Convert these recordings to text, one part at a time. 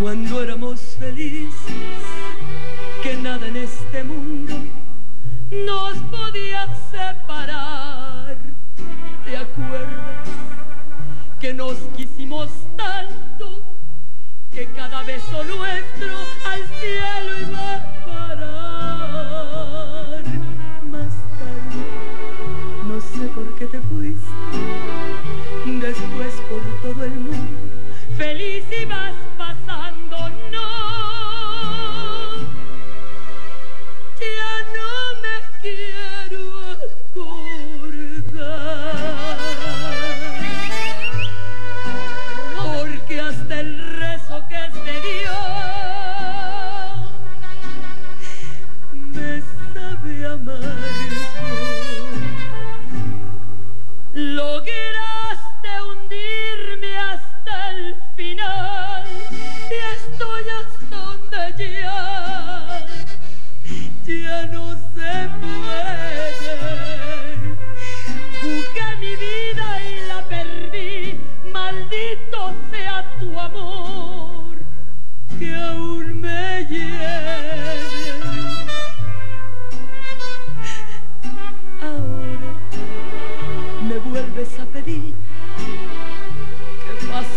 cuando éramos felices? Que nada en este mundo nos podía separar. ¿Te acuerdas que nos quisimos tanto que cada beso nuestro al cielo iba a parar? Más tarde, no sé por qué te fuiste Después por todo el mundo, feliz ibas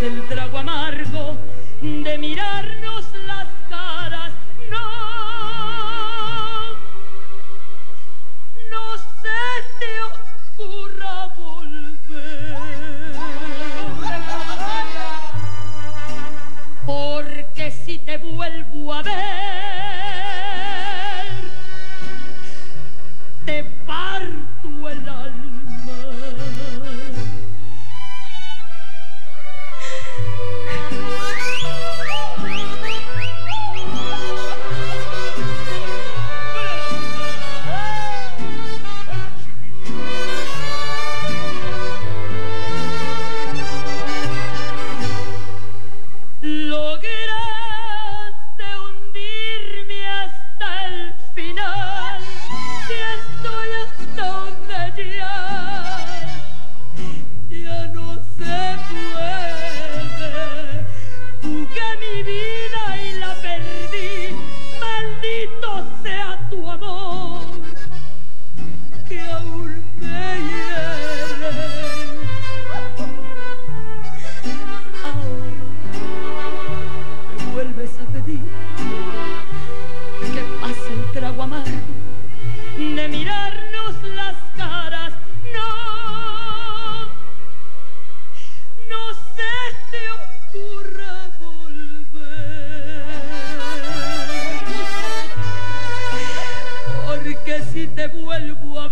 el trago amargo de mirarnos las devuelvo a